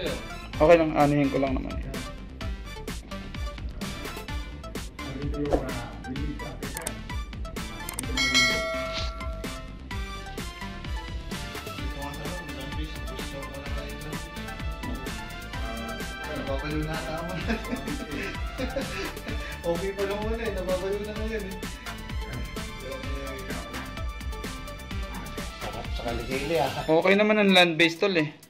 Okay lang, anuhin ko lang naman. Nababalo na tama. Okay pa lang muna eh, nababalo na ngayon eh. Ah. Okay naman ang land-based tol eh.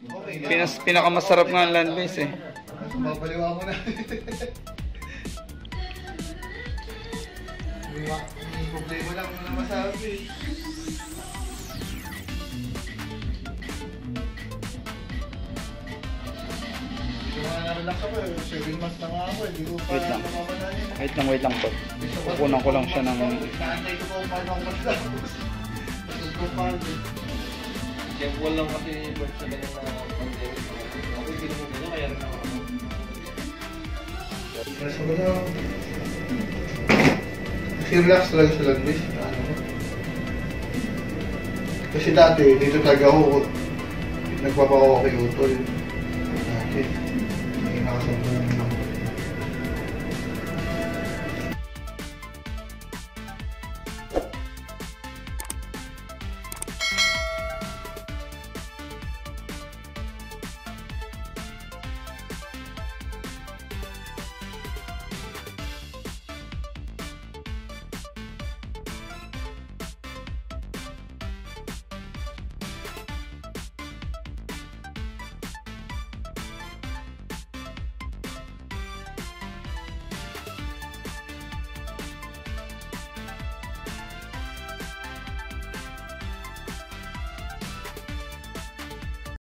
Okay na. Pinas, pinakamasarap nga ang land-based eh. Babaliwa mo na. May ma- may problema lang na ko nga na-relax ako eh. 7 months na nga ako eh. Hindi ko pa Wait lang. Wait lang, wait lang tol. Kukunan ko lang siya ng... Naantay ko pa paano ako matapos. Tapos ko pa Careful lang kasi Bert sa ganyan na pandemic. Ako hindi naman gano'n, kaya rin ako. Mas ako na. Kasi relax talaga sa ko. Kasi dati, dito talaga ako, nagpapako kay Utol. Dati, may nakasabong